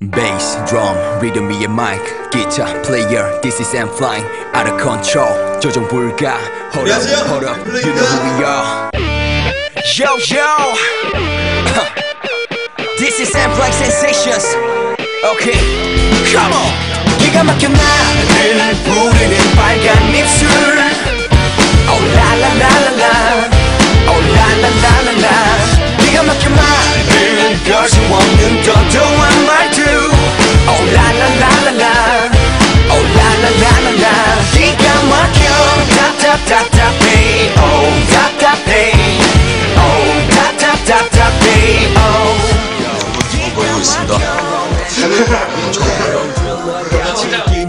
Bass, drum, rhythm 위에 mic, guitar, player, this is I'm flying out of control 조정 불가 Hold up, 안녕하세요. hold up, you know who we are Yo, yo This is I'm flying sensations Okay, come on 기가 막혀 나를 부르는 빨간 입술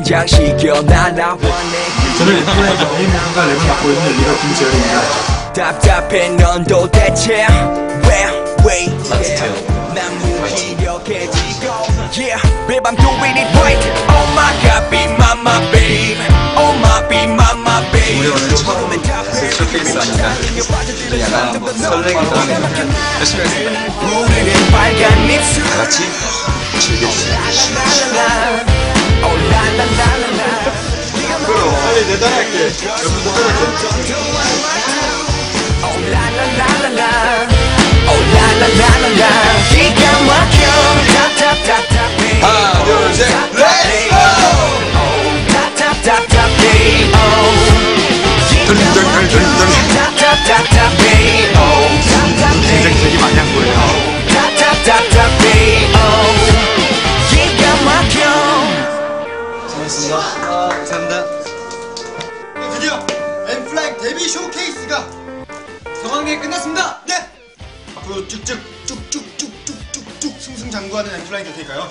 장시켜 나나와 내 저는 인플레이터 메인부분과 랩을 맡고 있는 리더 김재열입니다. 답답해 넌 도대체 왜왜 난 무기력해지고 Yeah babe I'm doing it right Oh my god be my my babe Oh my be my my babe 우리 오늘 처음 쇼케이스 하니까 약간 설레기도 하네요. 열심히 하겠습니다. 부르는 빨간 입술 다 같이 즐겨주세요. 하나, 둘, 셋, 렛츠 고! Oh Oh 답답해 되게 많이 한 거예요. Oh. 아, 감사합니다. 드디어 엔플라잉 데뷔 쇼케이스가 성황리에 끝났습니다. 네. 앞으로 쭉쭉 쭉쭉쭉쭉쭉쭉 승승장구하는 엔플라잉 될 테니까요.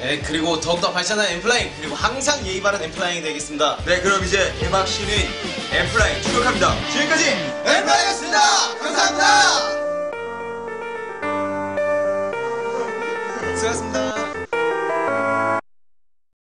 네, 그리고 더욱더 발전한 엔플라잉 그리고 항상 예의 바른 엔플라잉이 되겠습니다. 네, 그럼 이제 개막 신인 엠플라잉 출격합니다. 지금까지 엠플라잉이었습니다. 감사합니다. 수고하셨습니다.